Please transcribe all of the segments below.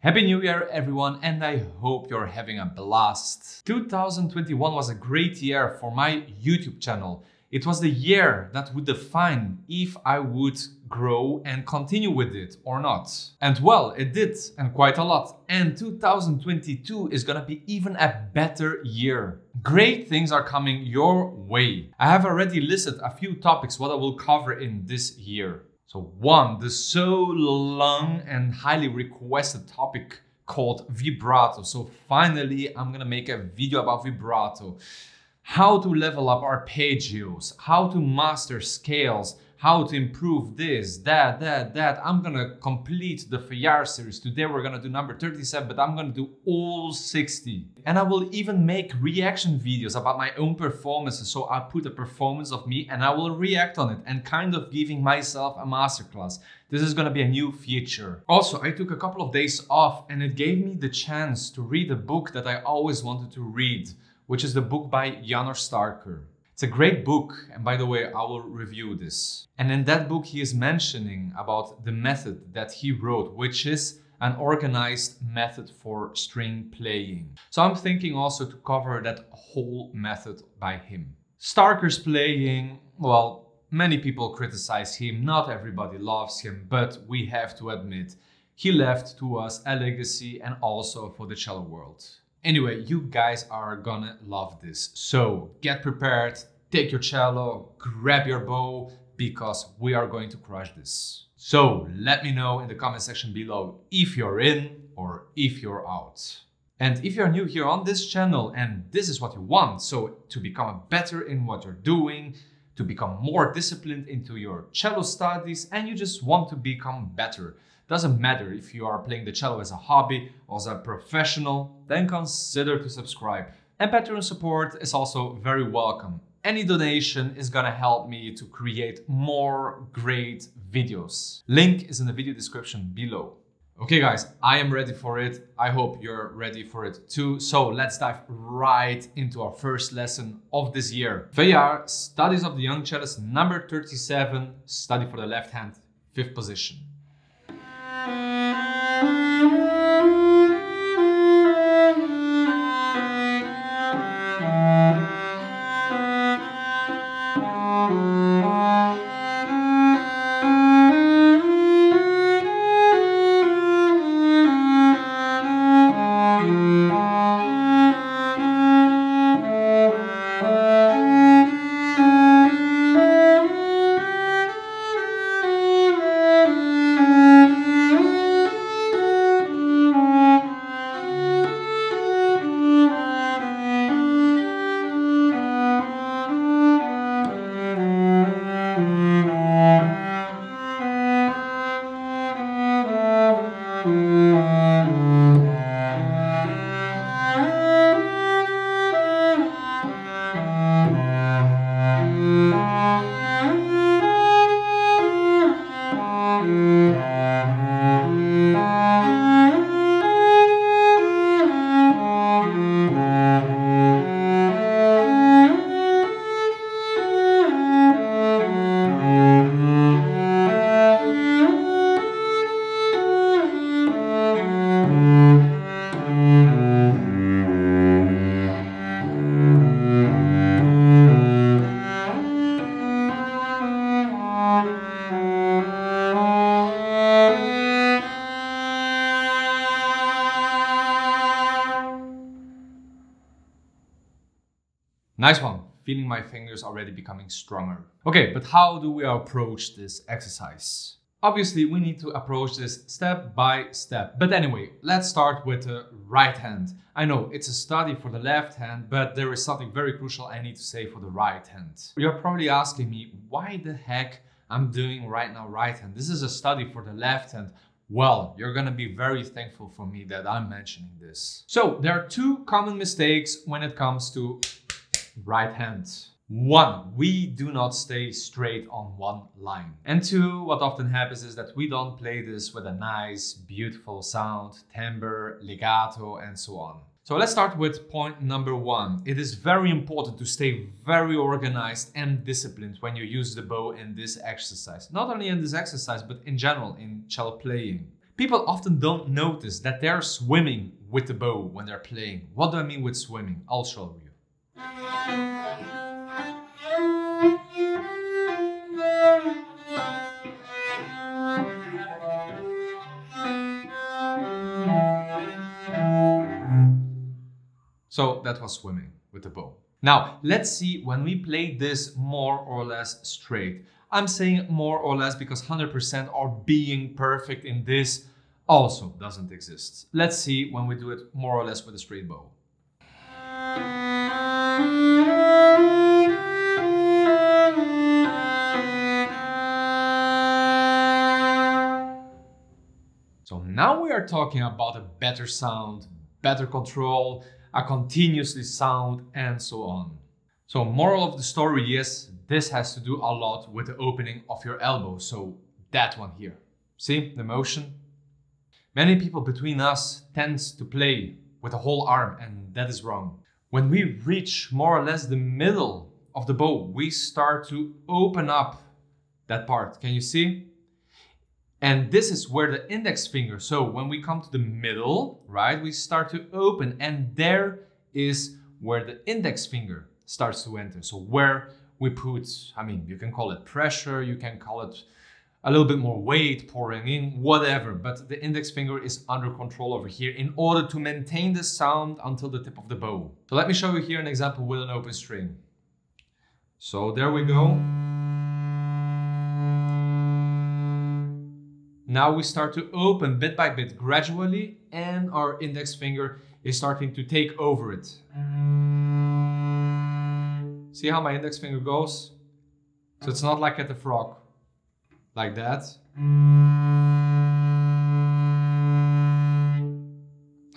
Happy New Year, everyone, and I hope you're having a blast. 2021 was a great year for my YouTube channel. It was the year that would define if I would grow and continue with it or not. And well, it did, and quite a lot. And 2022 is gonna be even a better year. Great things are coming your way. I have already listed a few topics what I will cover in this year. So, one, the so long and highly requested topic called vibrato. So, finally, I'm gonna make a video about vibrato. How to level up arpeggios, how to master scales, how to improve this, that, that, that. I'm gonna complete the Feuillard series. Today we're gonna do number 37, but I'm gonna do all 60. And I will even make reaction videos about my own performances. So I put a performance of me and I will react on it and kind of giving myself a masterclass. This is gonna be a new feature. Also, I took a couple of days off and it gave me the chance to read a book that I always wanted to read, which is the book by Janos Starker. It's a great book, and by the way, I will review this. And in that book, he is mentioning about the method that he wrote, which is an organized method for string playing. So I'm thinking also to cover that whole method by him. Starker's playing, well, many people criticize him, not everybody loves him, but we have to admit, he left to us a legacy and also for the cello world. Anyway, you guys are gonna love this. So get prepared, take your cello, grab your bow, because we are going to crush this. So let me know in the comment section below if you're in or if you're out. And if you're new here on this channel and this is what you want, so to become better in what you're doing, to become more disciplined into your cello studies, and you just want to become better, doesn't matter if you are playing the cello as a hobby or as a professional, then consider to subscribe. And Patreon support is also very welcome. Any donation is gonna help me to create more great videos. Link is in the video description below. Okay guys, I am ready for it. I hope you're ready for it too. So let's dive right into our first lesson of this year. Feuillard, Studies of the Young Cellist, number 37, study for the left hand, fifth position. Thank you. Música Nice one. Feeling my fingers already becoming stronger. Okay, but how do we approach this exercise? Obviously, we need to approach this step by step. But anyway, let's start with the right hand. I know it's a study for the left hand, but there is something very crucial I need to say for the right hand. You're probably asking me, why the heck I'm doing right now right hand? This is a study for the left hand. Well, you're gonna be very thankful for me that I'm mentioning this. So, there are two common mistakes when it comes to right hand. One, we do not stay straight on one line. And two, what often happens is that we don't play this with a nice, beautiful sound, timbre, legato, and so on. So let's start with point number one. It is very important to stay very organized and disciplined when you use the bow in this exercise. Not only in this exercise, but in general in cello playing. People often don't notice that they're swimming with the bow when they're playing. What do I mean with swimming? I'll show you. So that was swimming with the bow. Now, let's see when we play this more or less straight. I'm saying more or less because 100% or being perfect in this also doesn't exist. Let's see when we do it more or less with a straight bow. So now we are talking about a better sound, better control, a continuously sound, and so on. So moral of the story, yes, this has to do a lot with the opening of your elbow. So that one here. See the motion? Many people between us tends to play with the whole arm and that is wrong. When we reach more or less the middle of the bow, we start to open up that part. Can you see? And this is where the index finger, so when we come to the middle, right, we start to open and there is where the index finger starts to enter. So where we put, I mean, you can call it pressure, you can call it a little bit more weight pouring in, whatever, but the index finger is under control over here in order to maintain the sound until the tip of the bow. So let me show you here an example with an open string. So there we go. Now we start to open bit by bit gradually and our index finger is starting to take over it. See how my index finger goes? So it's not like at the frog, like that.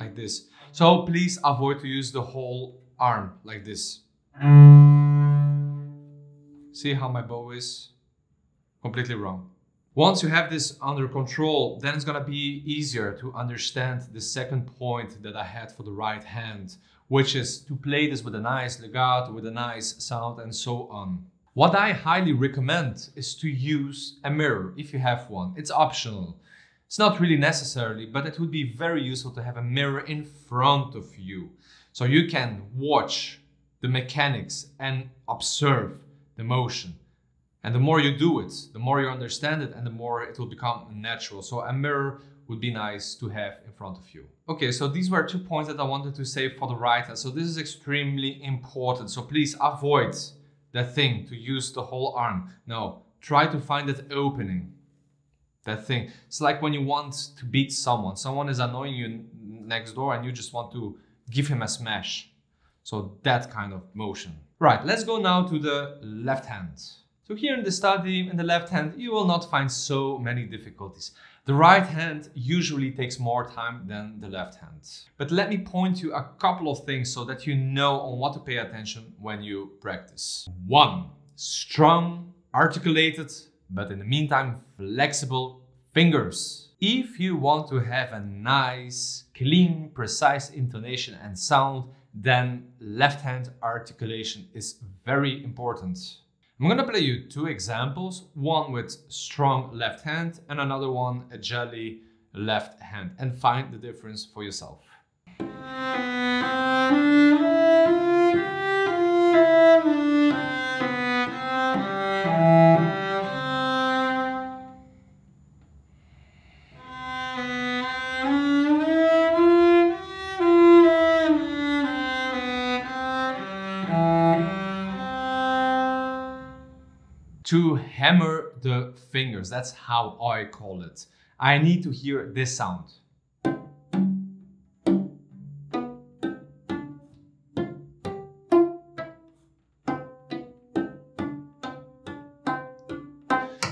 Like this. So please avoid to use the whole arm like this. See how my bow is? Completely wrong. Once you have this under control, then it's gonna be easier to understand the second point that I had for the right hand, which is to play this with a nice legato, with a nice sound and so on. What I highly recommend is to use a mirror if you have one. It's optional. It's not really necessarily, but it would be very useful to have a mirror in front of you. So you can watch the mechanics and observe the motion. And the more you do it, the more you understand it and the more it will become natural. So a mirror would be nice to have in front of you. Okay, so these were two points that I wanted to say for the right hand. So this is extremely important. So please avoid that thing to use the whole arm. No, try to find that opening. That thing. It's like when you want to beat someone. Someone is annoying you next door and you just want to give him a smash. So that kind of motion. Right, let's go now to the left hand. So here in the study, in the left hand, you will not find so many difficulties. The right hand usually takes more time than the left hand. But let me point you a couple of things so that you know on what to pay attention when you practice. One, strong, articulated, but in the meantime, flexible fingers. If you want to have a nice, clean, precise intonation and sound, then left hand articulation is very important. I'm gonna play you two examples, one with strong left hand and another one a jelly left hand and find the difference for yourself. To hammer the fingers. That's how I call it. I need to hear this sound.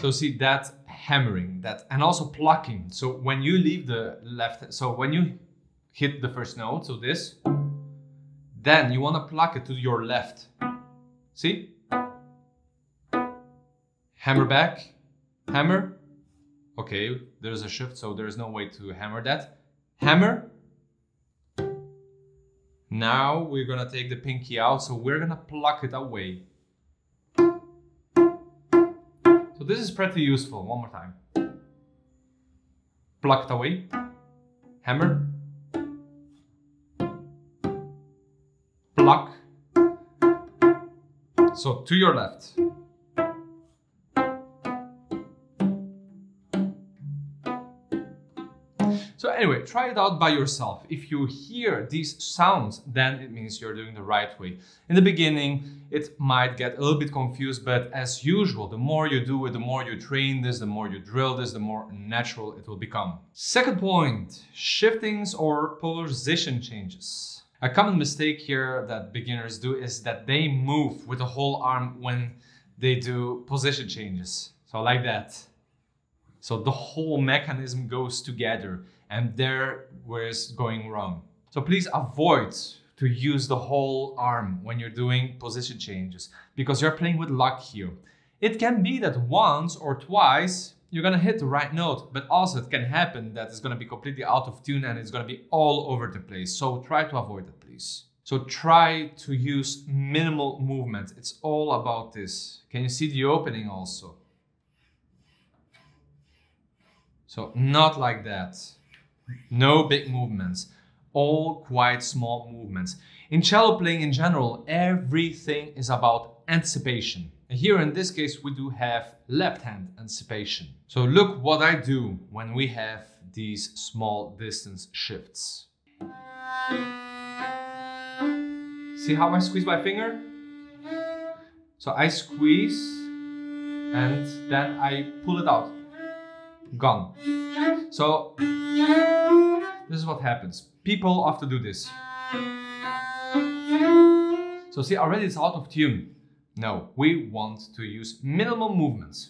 So see that hammering, that and also plucking. So when you leave the left, so when you hit the first note, so this, then you want to pluck it to your left. See? Hammer back, hammer. Okay, there's a shift, so there's no way to hammer that. Hammer. Now we're gonna take the pinky out, so we're gonna pluck it away. So this is pretty useful, one more time. Pluck it away, hammer, pluck, so to your left. Anyway, try it out by yourself. If you hear these sounds, then it means you're doing the right way. In the beginning, it might get a little bit confused, but as usual, the more you do it, the more you train this, the more you drill this, the more natural it will become. Second point, shiftings or position changes. A common mistake here that beginners do is that they move with the whole arm when they do position changes. So like that. So the whole mechanism goes together and there where it's going wrong. So please avoid to use the whole arm when you're doing position changes because you're playing with luck here. It can be that once or twice you're gonna hit the right note, but also it can happen that it's gonna be completely out of tune and it's gonna be all over the place. So try to avoid it, please. So try to use minimal movement. It's all about this. Can you see the opening also? So not like that. No big movements. All quite small movements. In cello playing in general, everything is about anticipation. And here in this case, we do have left hand anticipation. So look what I do when we have these small distance shifts. See how I squeeze my finger? So I squeeze and then I pull it out. Gone. So this is what happens. People often do this. So see, already it's out of tune. No, we want to use minimal movements.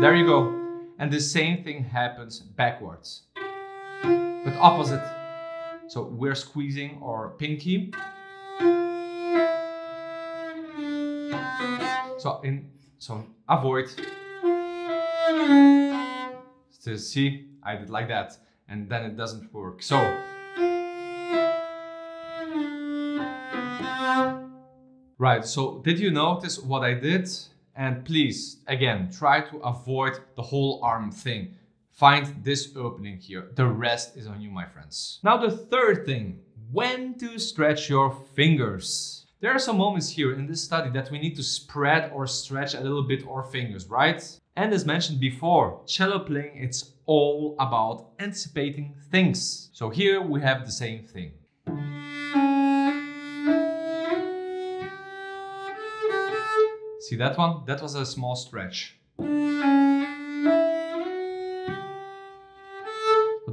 There you go. And the same thing happens backwards. But opposite. So we're squeezing our pinky. So in so avoid. See, I did like that and then it doesn't work. So Right, so did you notice what I did? And please, again, try to avoid the whole arm thing. Find this opening here. The rest is on you, my friends. Now the third thing, when to stretch your fingers. There are some moments here in this study that we need to spread or stretch a little bit our fingers, right? And as mentioned before, cello playing, it's all about anticipating things. So here we have the same thing. See that one? That was a small stretch. But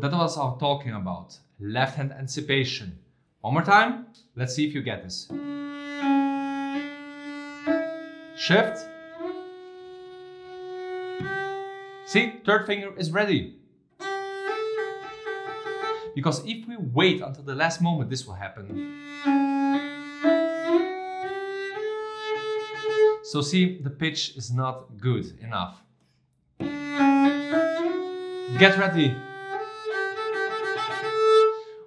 that was our talking about. Left hand anticipation. One more time. Let's see if you get this. Shift. See, third finger is ready. Because if we wait until the last moment, this will happen. So see, the pitch is not good enough. Get ready.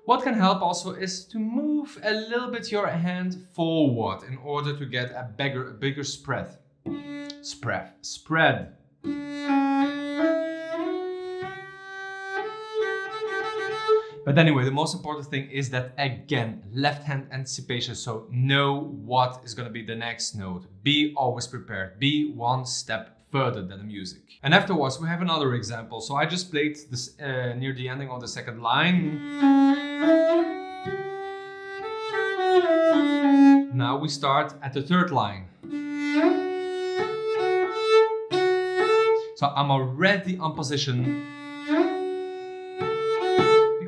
What can help also is to move a little bit your hand forward in order to get a bigger, bigger spread. Spread. Spread. But anyway, the most important thing is that again, left hand anticipation. So know what is going to be the next note. Be always prepared. Be one step further than the music. And afterwards, we have another example. So I just played this uh, near the ending of the second line. Now we start at the third line. So I'm already on position.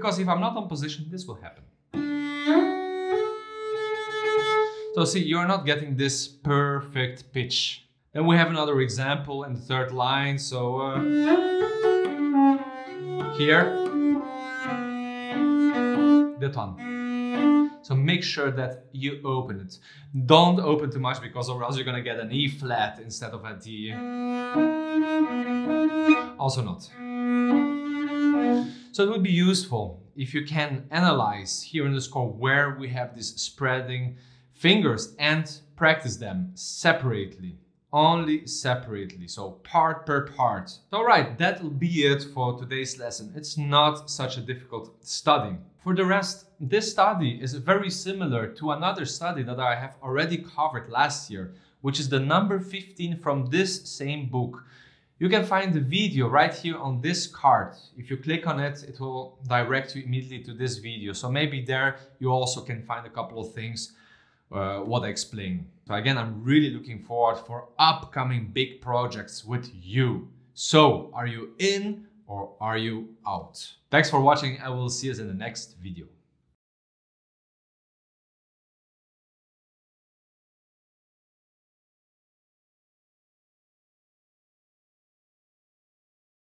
Because if I'm not on position, this will happen. So see, you're not getting this perfect pitch. Then we have another example in the third line. So uh, here, that one. So make sure that you open it. Don't open too much because or else you're gonna get an E flat instead of a D. Also not. So it would be useful if you can analyze here in the score where we have these spreading fingers and practice them separately. only separately, so part per part. All right, that'll be it for today's lesson. It's not such a difficult study. For the rest, this study is very similar to another study that I have already covered last year, which is the number 15 from this same book. You can find the video right here on this card. If you click on it, it will direct you immediately to this video. So maybe there you also can find a couple of things uh, what I explain. So again, I'm really looking forward for upcoming big projects with you. So are you in or are you out? Thanks for watching. I will see you in the next video.